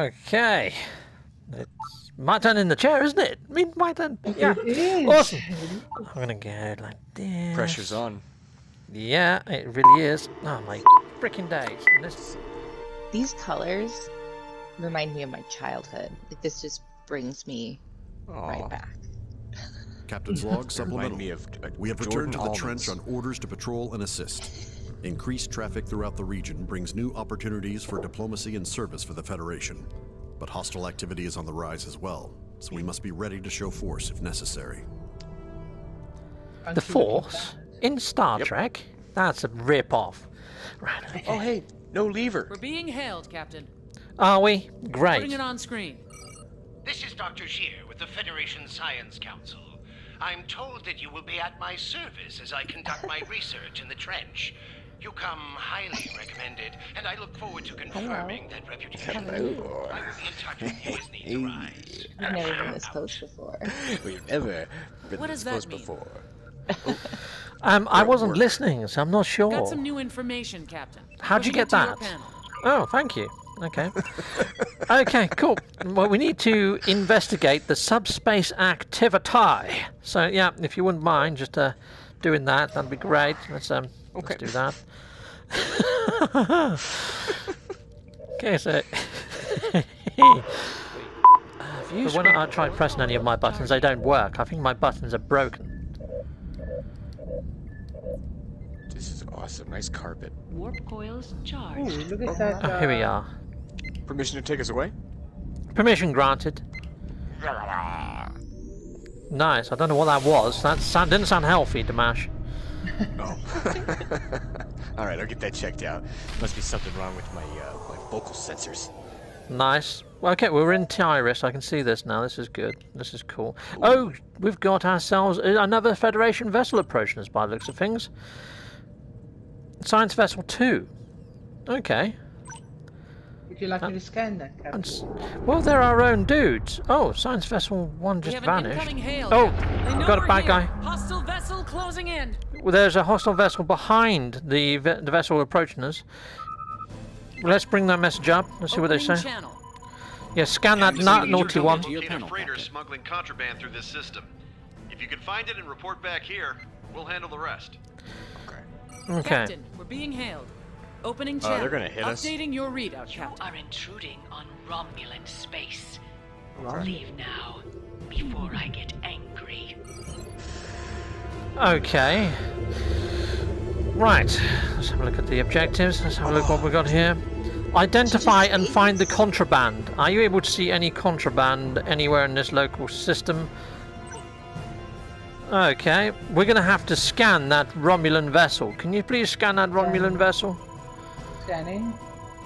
Okay. It's my turn in the chair, isn't it? I mean, my turn. Yeah. It is. Awesome. I'm gonna go like this. Pressure's on. Yeah, it really is. Oh my freaking days. This These colors remind me of my childhood. Like this just brings me Aw. right back. Captain's log Remind supplemental. me of uh, We have Jordan returned to the trench on orders to patrol and assist. Increased traffic throughout the region brings new opportunities for diplomacy and service for the Federation. But hostile activity is on the rise as well, so we must be ready to show force if necessary. The Force in Star Yep. Trek. That's a rip off. Right. Okay. Oh, hey, no lever. We're being hailed, Captain. Are we? Great. Putting it on screen. This is Dr. Shear with the Federation Science Council. I'm told that you will be at my service as I conduct my research in the trench. You come highly recommended, and I look forward to confirming that reputation. I will be in touch with you as needs arise. I've never been this close before. We've never been What this does that close mean? before. Um, I wasn't work. listening, so I'm not sure. Got some new information, Captain. How'd you get it to your that? Oh, thank you. Okay. okay, cool. Well, we need to investigate the subspace activity. So, yeah, if you wouldn't mind just uh, doing that, that'd be great. Let's um, Okay. let's do that. okay, so. But when I try pressing any of my buttons, they don't work. I think my buttons are broken. This is awesome. Nice carpet. Warp coils Ooh, charged. look at that. Oh, here we uh, are. Permission to take us away? Permission granted. Nice. I don't know what that was. That sound, didn't sound healthy, Damash. Oh. All right, I'll get that checked out. Must be something wrong with my uh, my vocal sensors. Nice. Well, okay, we're in Tyrus. I can see this now. This is good. This is cool. Oh, we've got ourselves another Federation vessel approaching us by the looks of things. Science Vessel 2. Okay. Would you like me to scan that, Captain? Well, they're our own dudes. Oh, Science Vessel 1 We just have an vanished. incoming hail. Oh, Captain. They got a bad here. guy. Hostile vessel closing in. Well, there's a hostile vessel behind the, ve- the vessel approaching us. Let's bring that message up. Let's see what they Opening say. Channel. Yeah, scan that na- naughty one. Locate a freighter smuggling contraband through this system. If you can find it and report back here, we'll handle the rest. Okay. Captain, we're being hailed. Opening Oh, channel. they're gonna hit us? Updating your readout, You Captain. are intruding on Romulan space. Leave now, before I get angry. Okay. Right. Let's have a look at the objectives. Let's have a look what we've got here. Identify and find the contraband. Are you able to see any contraband anywhere in this local system? Okay. We're going to have to scan that Romulan vessel. Can you please scan that Romulan um, vessel? Scanning.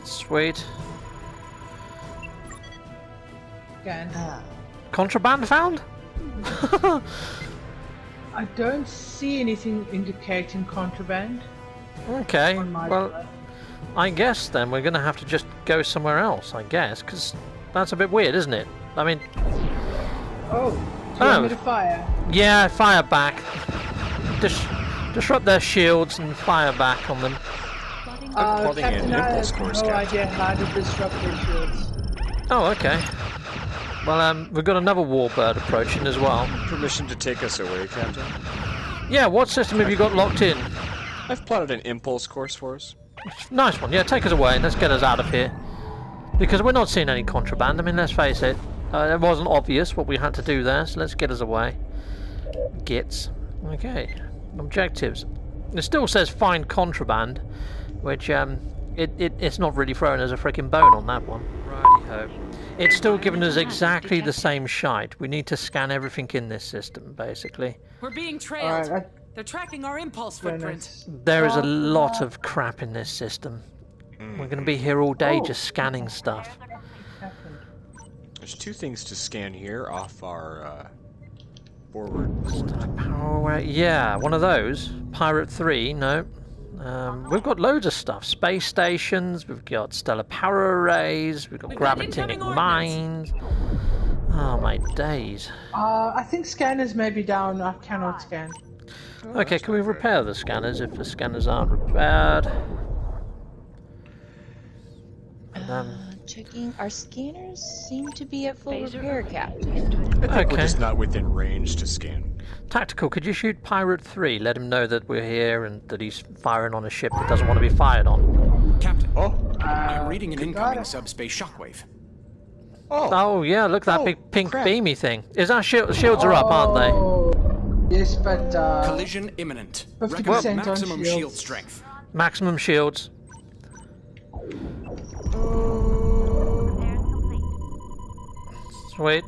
Sweet. Scan. Contraband found? I don't see anything indicating contraband okay. Well, side. I guess then we're going to have to just go somewhere else, I guess, because that's a bit weird, isn't it? I mean, Oh, do you Oh. want me to fire? yeah, fire back. Dis- disrupt their shields and fire back on them. Uh, Captain, I have no Captain. idea how to disrupt their shields. Oh, okay. Well, um, we've got another warbird approaching as well. Permission to take us away, Captain. Yeah, what system have you got locked in? I've plotted an impulse course for us. Nice one. Yeah, take us away. Let's get us out of here. Because we're not seeing any contraband. I mean, let's face it. Uh, it wasn't obvious what we had to do there, so let's get us away. Gits. Okay. Objectives. It still says find contraband, which um, it, it it's not really throwing us a freaking bone on that one. Righty ho. It's still giving us exactly the same shite. We need to scan everything in this system, basically. We're being trailed. Alright, I- They're tracking our impulse Very footprint. There is a lot of crap in this system. We're going to be here all day Oh. just scanning stuff. There's two things to scan here off our uh, forward. Power away. Yeah, one of those. Pirate 3, no. Um, we've got loads of stuff. Space stations, we've got stellar power arrays, we've got We've gravitonic incoming mines. Oh my days. Uh, I think scanners may be down. I cannot scan. Okay, can we repair the scanners if the scanners aren't repaired? And, um, Checking. Our scanners seem to be at full Phaser repair, array. Captain. I think Okay. we're just not within range to scan. Tactical, could you shoot Pirate 3? Let him know that we're here and that he's firing on a ship that doesn't want to be fired on. Captain, Oh, I'm reading an incoming it. subspace shockwave. oh, Oh, yeah, look, that Oh, big pink crap. beamy thing. Is our shield, shields are up, aren't they? Oh, Yes, but uh, Collision imminent. 50% Recommend maximum shields. shield strength. Maximum shields. Sweet.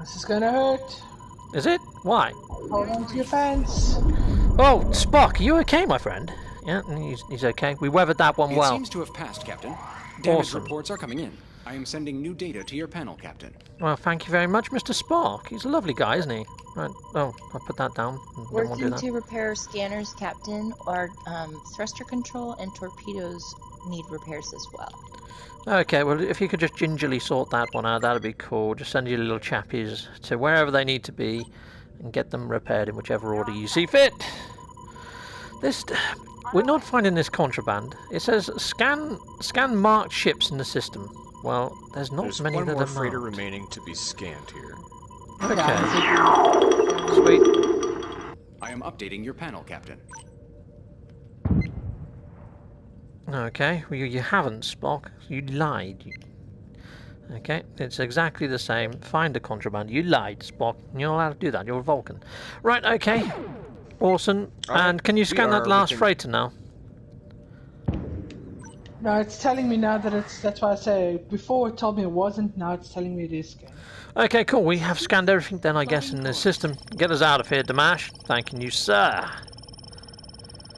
this is gonna hurt. Is it? Why? Hold on to your fence. Oh, Spock, are you okay, my friend? Yeah, he's, he's okay. We weathered that one It well. seems to have passed, Captain. Damage Awesome. reports are coming in. I am sending new data to your panel, Captain. Well, thank you very much, Mr. Spock. He's a lovely guy, isn't he? Right. Oh, I'll put that down. I don't to Working that. to repair scanners, Captain. Our um, thruster control and torpedoes need repairs as well. Okay, well, if you could just gingerly sort that one out, that'd be cool. Just send your little chappies to wherever they need to be and get them repaired in whichever order you see fit. This, we're not finding this contraband. It says scan scan marked ships in the system. Well, there's not there's many one that more are freighter marked. remaining to be scanned here. Okay, sweet. I am updating your panel, Captain. Okay, well, you, you haven't, Spock. You lied. Okay, it's exactly the same. Find the contraband. You lied, Spock. You're allowed to do that. You're a Vulcan. Right, okay. Awesome. Alright, And can you scan that last within- freighter now? No, it's telling me now that it's. That's why I say before it told me it wasn't. Now it's telling me it is. Scan. Okay, cool. We have scanned everything then, I guess, in the system. Get us out of here, Damash. Thanking you, sir.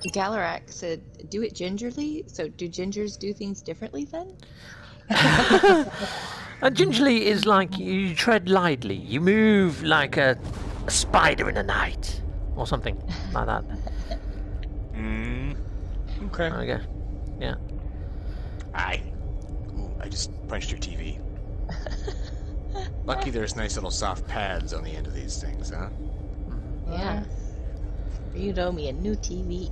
Galarak said, "Do it gingerly." So, do gingers do things differently then? And gingerly is like you tread lightly. You move like a, a spider in the night. Or something like that. Mm. Okay. Okay. Yeah. Aye. Ooh, I just punched your TV. Lucky there's nice little soft pads on the end of these things, huh? Yeah. You'd owe me a new TV.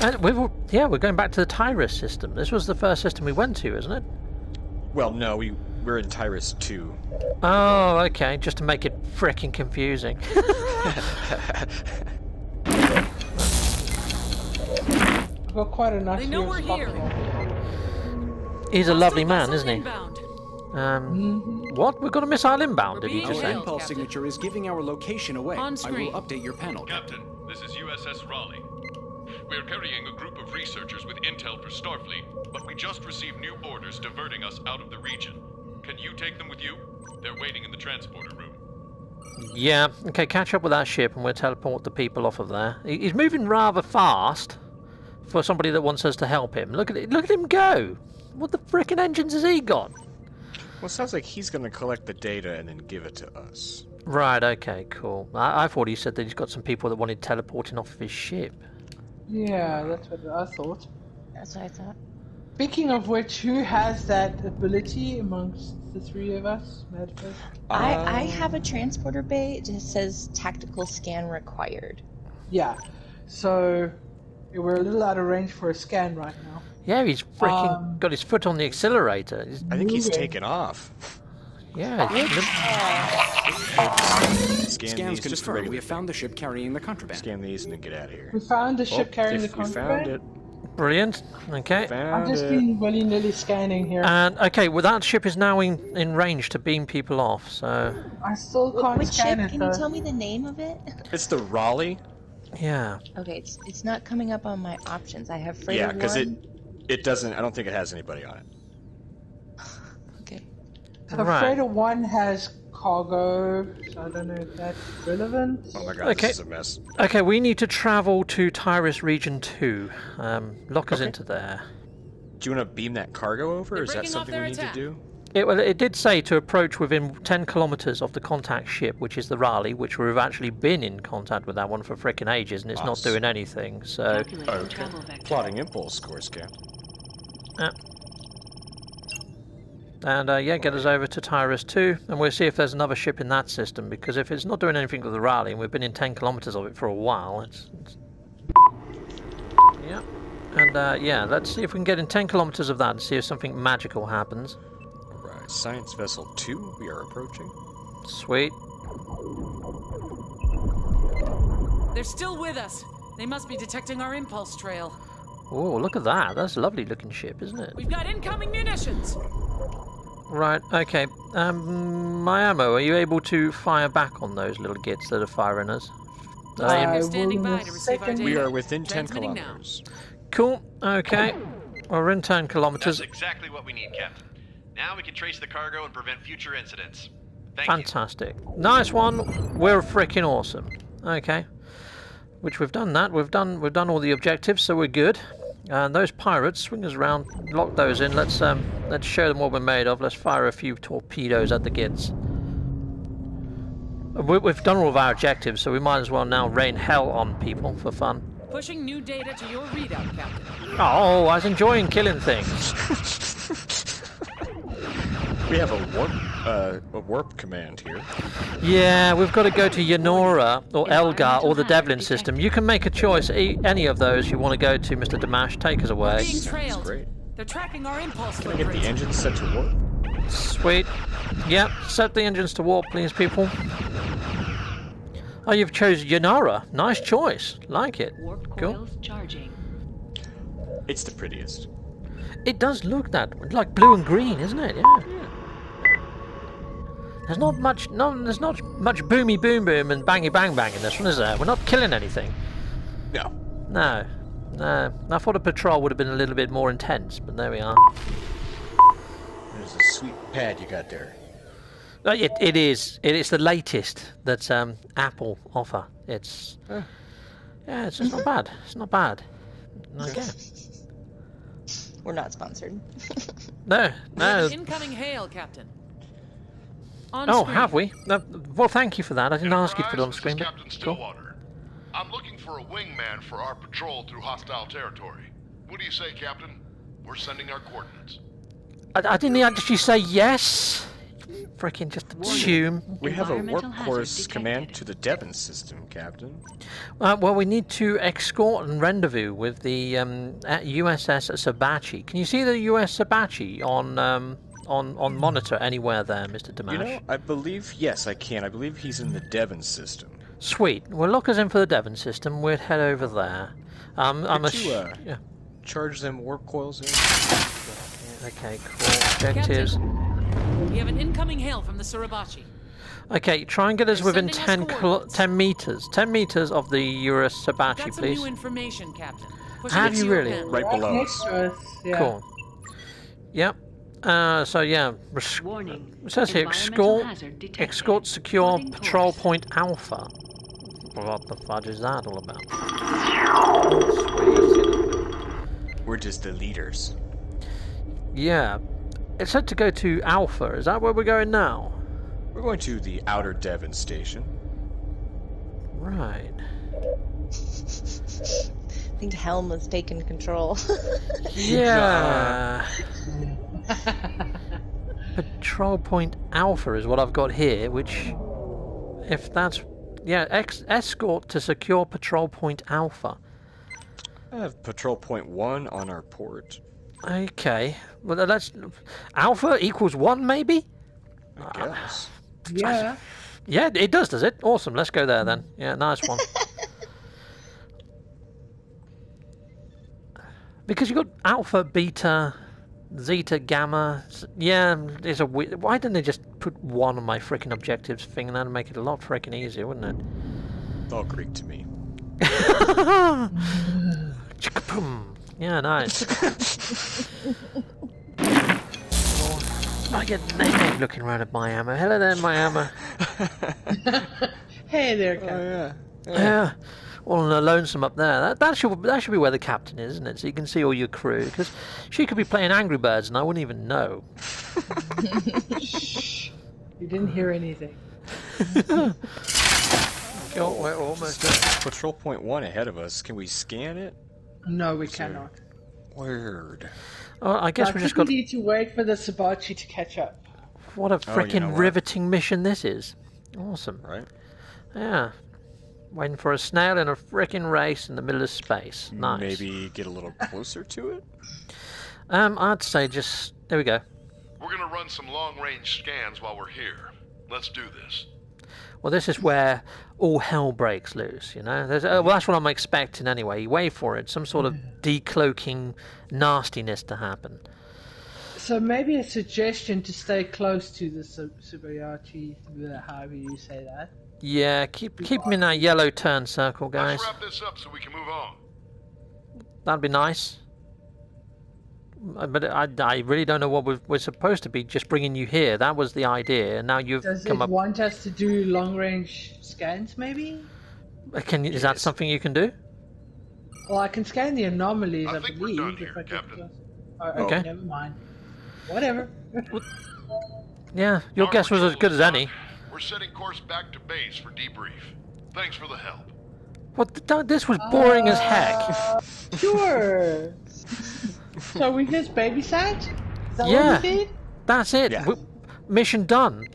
And we've, al- yeah, we're going back to the Tyrus system. This was the first system we went to, isn't it? Well, no, we we're in Tyrus 2. Oh, okay, just to make it frickin' confusing. I've got quite a nice They know we're here. He's a lovely man, isn't he? inbound. Um, what? We've got a missile inbound, We're did you just say? hailed. impulse signature is giving our location away. On I will update your panel. Captain, this is USS Raleigh. We're carrying a group of researchers with intel for Starfleet, but we just received new orders diverting us out of the region. Can you take them with you? They're waiting in the transporter room. Yeah, okay, catch up with that ship and we'll teleport the people off of there. He's moving rather fast for somebody that wants us to help him. Look at it, look at him go! What the frickin' engines has he got? Well, it sounds like he's going to collect the data and then give it to us. Right, okay, cool. I, I thought he said that he's got some people that wanted teleporting off of his ship. Yeah, that's what I thought. That's what I thought. Speaking of which, who has that ability amongst the three of us? Madfish? I, Um, I have a transporter bay. It says tactical scan required. Yeah. So we're a little out of range for a scan right now. Yeah, he's freaking Um, got his foot on the accelerator. He's, I think he's taken off. Yeah, Scan Scans these, just the confirm we have found the ship carrying the contraband. Scan these and then get out of here. We found the oh, ship Oh, carrying the if we found it. brilliant. Okay. I've just it. been willy nilly scanning here. And okay, well that ship is now in, in range to beam people off. So I still Wh- can't Which ship? it Can though. you tell me the name of it? It's the Raleigh. yeah, Okay, it's it's not coming up on my options. I have freighter Yeah, because it it doesn't. I don't think it has anybody on it. Okay. The Right. freighter one has cargo, so I don't know if that's relevant. Oh my god, Okay. this is a mess. Okay, we need to travel to Tyrus Region 2. Um, lock us Okay. into there. Do you want to beam that cargo over? They're Is that something we need attack. to do? It, well, it did say to approach within 10 kilometres of the contact ship, which is the Raleigh, which we've actually been in contact with that one for frickin' ages, and it's not doing anything. So, Okay. Plotting impulse course, Cap. And uh, yeah, get us over to Tyrus 2, and we'll see if there's another ship in that system, because if it's not doing anything with the Raleigh, and we've been in 10 kilometres of it for a while, it's. it's... Yeah. And uh, yeah, let's see if we can get in 10 kilometers of that and see if something magical happens. Alright, Science Vessel 2, we are approaching. Sweet. They're still with us. They must be detecting our impulse trail. Oh, look at that. That's a lovely looking ship, isn't it? We've got incoming munitions. Right, okay. Um, Miamao, are you able to fire back on those little gits that are firing us? Uh, Are you- standing by to receive our data. We are within 10 Transmitting now. kilometers. Cool, okay. We're in 10 kilometers. That's exactly what we need, Captain. Now we can trace the cargo and prevent future incidents. Thank you. Fantastic. Nice one. We're freaking awesome. Okay. Which we've done that. We've done we've done all the objectives, so we're good. And those pirates, swing us around, lock those in. Let's um let's show them what we're made of. Let's fire a few torpedoes at the gits. We, we've done all of our objectives, so we might as well now rain hell on people for fun. Pushing new data to your readout, Captain. Oh, I was enjoying killing things. We have a warp, uh, a warp command here. Yeah, we've got to go to Yanora or Elgar or the Devlin system. You can make a choice. E- any of those you want to go to, Mr. Damash. Take us away. Being Sounds trailed. great. They're tracking our impulse Can I get the engines set to warp? Sweet. Yep, set the engines to warp, please, people. Oh, you've chosen Yanara. Nice choice. Like it. Warp Cool. charging. It's the prettiest. It does look that like blue and green, isn't it? Yeah. There's not much. No, there's not much boomy boom boom and bangy bang bang in this one, is there? We're not killing anything. No. No. No. I thought a patrol would have been a little bit more intense, but there we are. There's a sweet pad you got there. Uh, It, it is. It is the latest that um, Apple offer. It's yeah, it's just not bad. It's not bad. Okay. We're not sponsored. No, no. Incoming hail, Captain. On Oh, screen. have we? No, well, thank you for that. I didn't ask you to put it on Enterprise, screen. this is but Captain Cool. Stillwater. I'm looking for a wingman for our patrol through hostile territory. What do you say, Captain? We're sending our coordinates. I, I didn't actually say yes. Freaking just assume. We have a warp Environmental hazard course command to the Devon system, Captain. Uh, well, we need to escort and rendezvous with the um, uh, USS Sabachi. Can you see the US Sabachi on um, on on monitor anywhere there, Mr. Damash? You know, I believe, yes, I can. I believe he's in the Devon system. Sweet. We'll lock us in for the Devon system. We'll head over there. Um, I'm a Could you, uh, yeah. Charge them warp coils in. Okay, cool. Objectives. We have an incoming hail from the Surabachi. Okay, try and get us They're within sending us 10, 10 meters. 10 meters of the US Sabachi, Got some please. new information, Captain. Pushing Have you really? panel. Right below Next us. to us. Yeah. Cool. Yep. Uh, so yeah, res- Warning. it says here escort, escort secure Plotting patrol course. point Alpha. What the fudge is that all about? We're just the leaders. Yeah, it said to go to Alpha. Is that where we're going now? We're going to the outer Devon station. Right. I think Helm has taken control. Yeah. Patrol point Alpha is what I've got here, which, if that's, yeah, ex- escort to secure patrol point Alpha. I have patrol point one on our port. Okay, well then let's Alpha equals one, maybe. I guess. Ah. Yeah. Yeah, it does, does it? Awesome. Let's go there then. Yeah, nice one. because you've got Alpha, Beta, Zeta, Gamma. Yeah, there's a we- why didn't they just put one on my freaking objectives thing and that'd make it a lot freaking easier, wouldn't it? It's all Greek to me. Yeah, nice. I get naked looking around at Miamao. Hello there, Miamao. Hey there, Oh Captain. yeah. Yeah. All on a lonesome up there. That, that should that should be where the captain is, isn't it? So you can see all your crew. Because she could be playing Angry Birds and I wouldn't even know. You didn't hear anything. Oh, we're almost there. Patrol point one ahead of us. Can we scan it? No, we cannot. Weird. Oh, I guess I we think just got. we need to wait for the Sabachi to catch up. What a Oh, you freaking know riveting mission this is. Awesome. Right? Yeah. Waiting for a snail in a frickin' race in the middle of space. Nice. Maybe get a little closer to it? Um, I'd say just there we go. We're gonna run some long-range scans while we're here. Let's do this. Well, this is where all hell breaks loose. You know, There's, uh, well, that's what I'm expecting anyway. You wait for it, some sort of decloaking nastiness to happen. So maybe a suggestion to stay close to the Sub- Subayachi, however you say that. Yeah, keep keep them in that yellow turn circle, guys. Let's wrap this up so we can move on. That'd be nice. But I, I really don't know what we're, we're supposed to be just bringing you here. That was the idea, and now you've Does come it up. want us to do long-range scans, maybe? Uh, Can you, is that something you can do? Well, I can scan the anomalies, I, think we're believe. done if here, I Captain. close. Oh, Okay. okay, never mind. Whatever. Yeah, your Our guess was as good as any. We're setting course back to base for debrief. Thanks for the help. What? th- th- This was boring as heck. Uh, sure. so we just babysat? Is that Yeah. what? That's it. Yeah. W- mission done.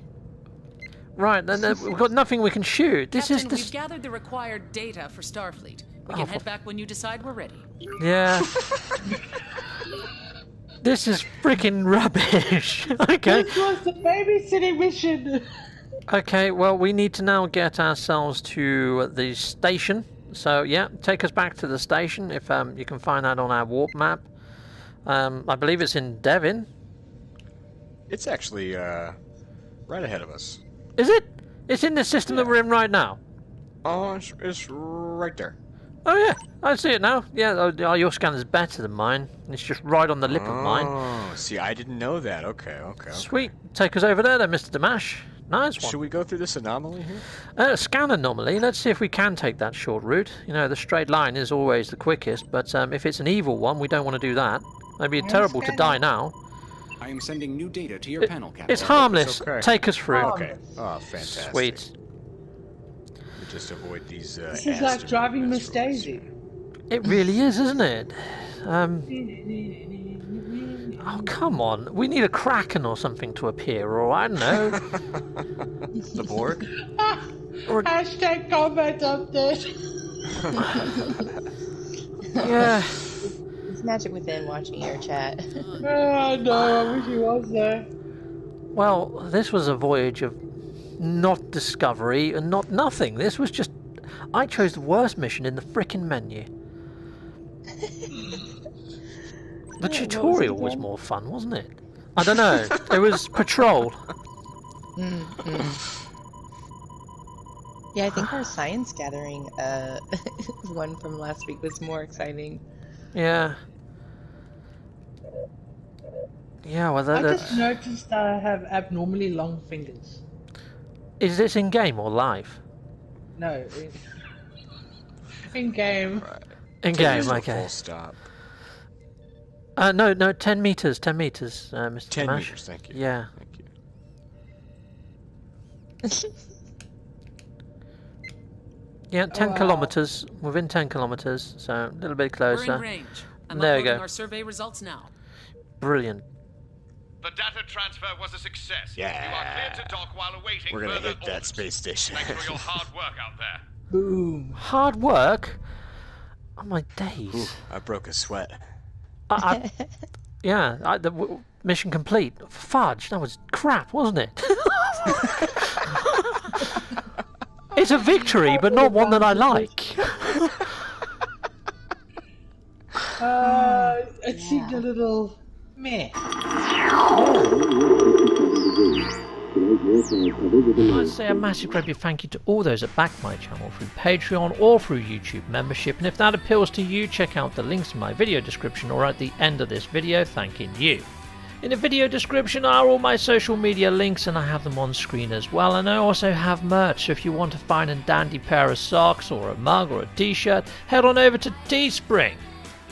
Right, then uh, we've got nothing we can shoot. This Captain, is we've gathered the required data for Starfleet. We can Oh, head back when you decide we're ready. Yeah. this is freaking rubbish. okay. This was the babysitting mission. Okay, well, we need to now get ourselves to the station. So, yeah, take us back to the station if um, you can find that on our warp map. Um, I believe it's in Devon. It's actually uh, right ahead of us. Is it? It's in the system that we're in right now. Oh, it's, it's right there. Oh, yeah, I see it now. Yeah, oh, oh, your scanner's better than mine. It's just right on the lip of mine. Oh, see, I didn't know that. Okay, okay. okay. Sweet. Take us over there then, Mr. Damash. Nice one. Should we go through this anomaly here? Uh, scan anomaly. Let's see if we can take that short route. You know, the straight line is always the quickest, but um, if it's an evil one, we don't want to do that. It'd be terrible to die now. I am sending new data to your It- panel, Captain. it's harmless. okay. Take us through. Okay. Oh, fantastic. Sweet. We just avoid these. Uh, This is like driving Miss Daisy. It really is, isn't it? Um, oh, come on. We need a kraken or something to appear, or I don't know. The Borg? Hashtag combat update. yeah. It's magic within watching your chat. oh no, I wish he was there. Well, this was a voyage of not discovery and not nothing. This was just. I chose the worst mission in the frickin' menu. The tutorial was more fun, wasn't it? I don't know. it was patrol. Mm-hmm. Yeah, I think our science gathering uh, one from last week was more exciting. Yeah. Yeah, well, that, I that, just noticed that I have abnormally long fingers. Is this in game or live? No, in, in game. In game, okay. Full stop. Uh, no, no, 10 meters, 10 meters, uh, Mr. 10 Damash. meters, thank you. Yeah. Thank you. Yeah, 10 wow. kilometers, within 10 kilometers, so a little bit We're closer. in range. I'm There we go. our survey results now. Brilliant. The data transfer was a success. Yeah. You are clear to dock while awaiting We're gonna further hit that orders. space station. Thanks for your hard work out there. Boom. Hard work? Oh my days. Ooh, I broke a sweat. I, I, yeah, I, the w- mission complete. Fudge, that was crap, wasn't it? it's a victory, but not one that I like. Uh, it seemed a little meh. I'd say a massive great big thank you to all those that back my channel through Patreon or through YouTube membership. And if that appeals to you, check out the links in my video description or at the end of this video thanking you. In the video description are all my social media links and I have them on screen as well. And I also have merch, so if you want a fine and dandy pair of socks or a mug or a t-shirt, head on over to Teespring.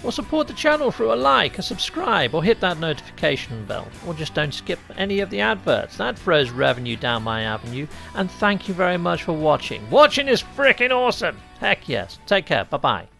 Or support the channel through a like, a subscribe, or hit that notification bell. Or just don't skip any of the adverts. That throws revenue down my avenue. And thank you very much for watching. Watching is freaking awesome! Heck yes. Take care. Bye bye.